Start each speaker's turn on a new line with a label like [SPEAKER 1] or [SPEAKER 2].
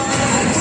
[SPEAKER 1] Música